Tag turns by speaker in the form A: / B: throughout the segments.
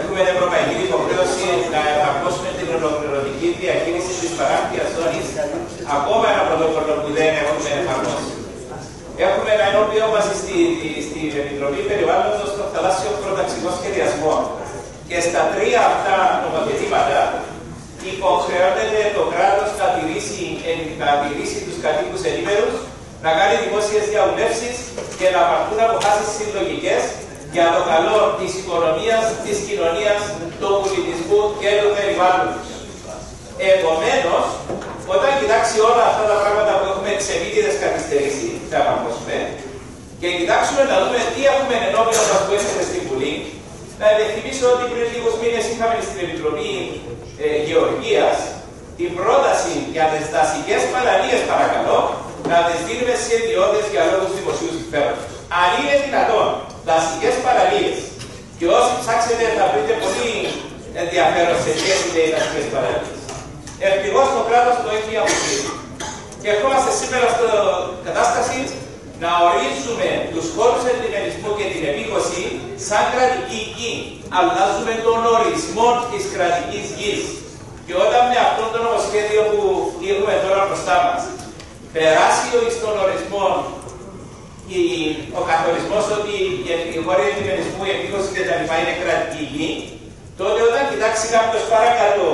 A: Έχουμε την ευρωπαϊκή υποχρέωση να εφαρμόσουμε την ολοκληρωτική διαχείριση της παράκτειας ζώνης. Ακόμα ένα πρωτόκολλο που δεν έχουμε εφαρμόσει. Έχουμε ένα ενώπιό μας στην στη Επιτροπή Περιβάλλοντος των Θαλάσσιων Προταξικών Σχεδιασμών. Και στα τρία αυτά νομοθετήματα υποχρεώνεται το κράτος να τηρήσει, να τηρήσει τους κατοίκους ενήμερους, να κάνει δημόσιες διαβουλεύσεις και να πάρθουν αποφάσεις συλλογικές για το καλό της οικονομίας, της κοινωνίας, του πολιτισμού και του περιβάλλοντος. Επομένως, όταν κοιτάξει όλα αυτά τα πράγματα που έχουμε ξεμήτηδε καθυστερήσει, θα εφαρμόσουμε, και κοιτάξουμε να δούμε τι έχουμε ενώπιον μας που έρχεται στην Βουλή, να υπενθυμίσω ότι πριν λίγους μήνες είχαμε στην Επιτροπή ε, Γεωργίας την πρόταση για τις δασικές παραλίε, παρακαλώ, να τις δίνουμε σε ιδιώτες για λόγους δημοσίου συμφέροντος. Αν είναι δυνατόν, δασικές παραλίε, και όσοι ψάξετε θα βρείτε πολύ ενδιαφέρον σε σχέση με οι δασικέ παραλίε. Ευτυχώς το κράτος το έχει αποφύγει. Και ερχόμαστε σήμερα στην κατάσταση να ορίσουμε τους χώρους επιμερισμού και την επίκοση σαν κρατική γη. Αλλάζουμε τον ορισμό της κρατικής γης. Και όταν με αυτό το νομοσχέδιο που έχουμε τώρα μπροστά μας περάσει τον ορισμό ο καθορισμός ότι η χώρη επιμερισμού, η επίκοση κτλ. είναι κρατική γη, τότε όταν κοιτάξει κάποιος παρακάτω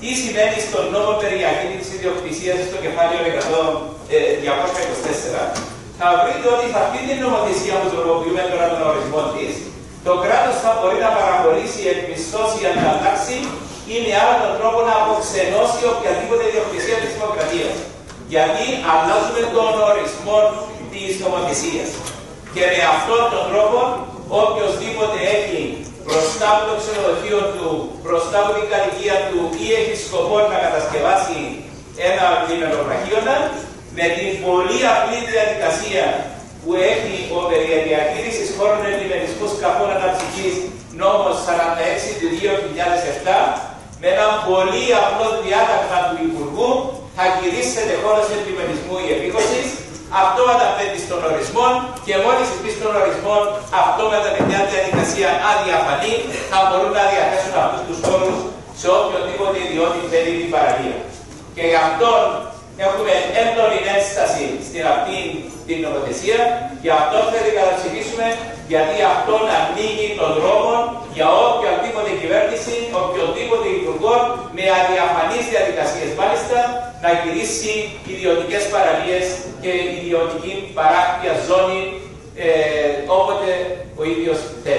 A: τι σημαίνει στον νόμο περί ακίνητη ιδιοκτησίας στο κεφάλαιο 224, θα βρείτε ότι σε αυτή την νομοθεσία που τροποποιούμε τώρα τον ορισμό της, το κράτος θα μπορεί να παραχωρήσει, εκπιστώσει, ανταλλάξει ή με άλλον τρόπο να αποξενώσει οποιαδήποτε ιδιοκτησία της δημοκρατίας. Γιατί αλλάζουμε τον ορισμό της νομοθεσίας. Και με αυτόν τον τρόπο, οποιοδήποτε έχει μπροστά από το ξενοδοχείο του, μπροστά από την κατοικία του ή έχει σκοπό να κατασκευάσει ένα λιμενοπραχίωνα, με την πολύ απλή διαδικασία που έχει ο διαχείριση χώρων επιμερισμούς σκαφών αναψυχής νόμος 46 του 2007, με ένα πολύ απλό διάταγμα του Υπουργού θα γυρίσετε χώρος επιμερισμού ή επίκοση, αυτόματα μπαίνει στον ορισμό και μόλις μπει στον ορισμό, αυτόματα με μια διαδικασία αδιαφανή. Θα μπορούν να διαθέσουν αυτούς τους χώρου σε οποιοδήποτε ιδιότητα θέλει την παραλία. Και γι' αυτό έχουμε έντονη ένσταση στην αυτή την νομοθεσία, γι' αυτό θέλει να ψηφίσουμε, γιατί αυτό ανοίγει τον δρόμο για οποιαδήποτε κυβέρνηση, οποιοδήποτε υπουργό με αδιαφανείς διαδικασίες. Μάλιστα, να γυρίσει ιδιωτικές παραλίες και ιδιωτική παράκτια ζώνη ε, όποτε ο ίδιος θέλει.